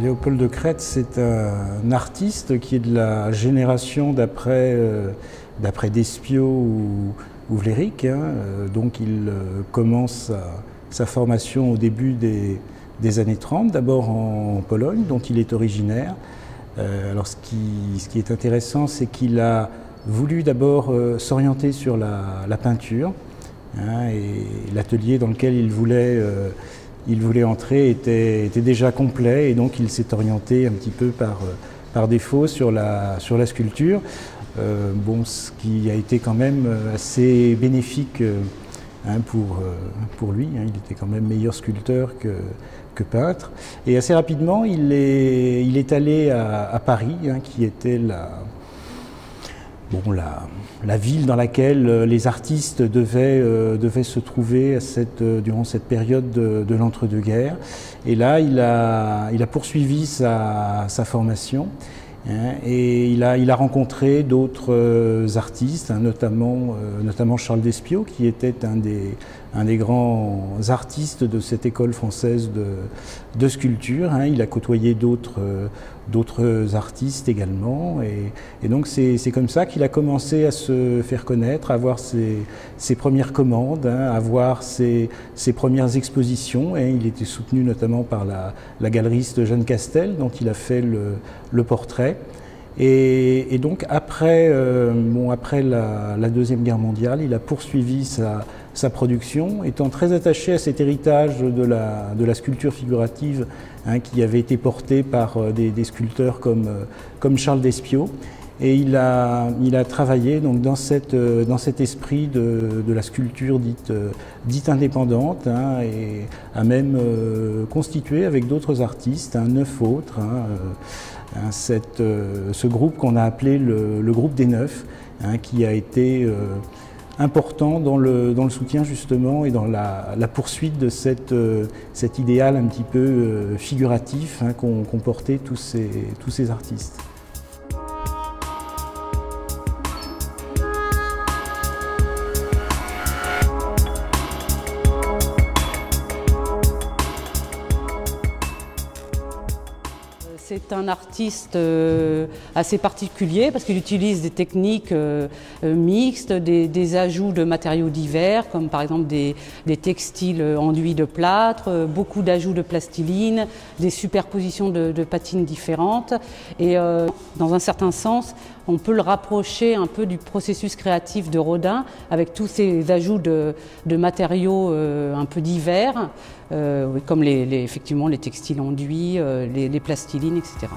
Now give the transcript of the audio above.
Léopold de Crète, c'est un artiste qui est de la génération d'après euh, ou, ou Vléric. Hein. Euh, donc il euh, commence sa, formation au début des, années 30, d'abord en Pologne, dont il est originaire. alors ce qui, est intéressant, c'est qu'il a voulu d'abord s'orienter sur la, peinture. Hein, et l'atelier dans lequel il voulait il voulait entrer était, déjà complet et donc il s'est orienté un petit peu par, euh, par défaut sur la, sur la sculpture. Euh, bon, ce qui a été quand même euh, assez bénéfique hein, pour, pour lui. Hein. il était quand même meilleur sculpteur que, que peintre. Et assez rapidement, il est, il est allé à, Paris, hein, qui était la, la, ville dans laquelle euh, les artistes devaient, euh, se trouver euh, durant cette période de, de l'entre-deux-guerres. Et là, il a, poursuivi sa, formation. Hein, et il a, rencontré d'autres artistes, hein, notamment, Charles Despiot, qui était un des, grands artistes de cette école française de, de sculpture. Hein. Il a côtoyé d'autres d'autres artistes également. Et, donc c'est comme ça qu'il a commencé à se faire connaître, à avoir ses, ses premières commandes, hein, à avoir ses, ses, premières expositions. Et il était soutenu notamment par la, galeriste Jeanne Castel, dont il a fait le portrait. Et, donc après, euh, la, Deuxième Guerre mondiale, il a poursuivi sa, production, étant très attaché à cet héritage de la, sculpture figurative hein, qui avait été porté par euh, des, sculpteurs comme, euh, Charles Despiot. Et il a, il a travaillé donc dans, cette, euh, dans cet esprit de, de la sculpture dite, dite indépendante hein, et a même constitué avec d'autres artistes, un neuf autres, hein, ce groupe qu'on a appelé le, le, groupe des neufs, hein, qui a été important dans le, dans le soutien justement et dans la, poursuite de cette, euh, cet idéal un petit peu euh, figuratif hein, qu'ont qu porté tous ces, tous ces artistes. C'est un artiste euh, assez particulier parce qu'il utilise des techniques euh, euh, mixtes, des, ajouts de matériaux divers, comme par exemple des, textiles enduits de plâtre, beaucoup d'ajouts de plastiline, des superpositions de, patines différentes. Et dans un certain sens, on peut le rapprocher un peu du processus créatif de Rodin avec tous ces ajouts de, matériaux un peu divers, comme les, effectivement les textiles enduits, les, les plastilines, etc.